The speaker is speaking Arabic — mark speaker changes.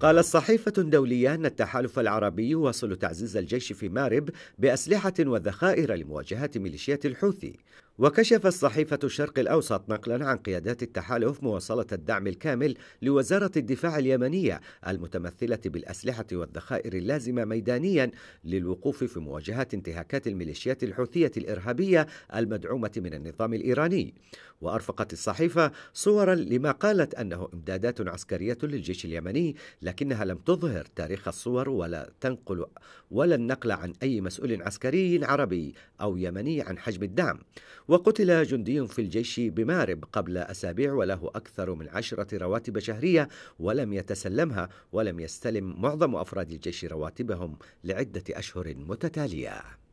Speaker 1: قال الصحيفة الدولية أن التحالف العربي يواصل تعزيز الجيش في مارب بأسلحة وذخائر لمواجهة ميليشيات الحوثي. وكشف الصحيفة الشرق الأوسط نقلا عن قيادات التحالف مواصلة الدعم الكامل لوزارة الدفاع اليمنية المتمثلة بالأسلحة والذخائر اللازمة ميدانيا للوقوف في مواجهة انتهاكات الميليشيات الحوثية الإرهابية المدعومة من النظام الإيراني. وأرفقت الصحيفة صورا لما قالت أنه إمدادات عسكرية للجيش اليمني لكنها لم تظهر تاريخ الصور ولا تنقل ولا النقل عن أي مسؤول عسكري عربي أو يمني عن حجم الدعم. وقتل جندي في الجيش بمارب قبل أسابيع وله أكثر من عشرة رواتب شهرية ولم يتسلمها ولم يستلم معظم أفراد الجيش رواتبهم لعدة أشهر متتالية.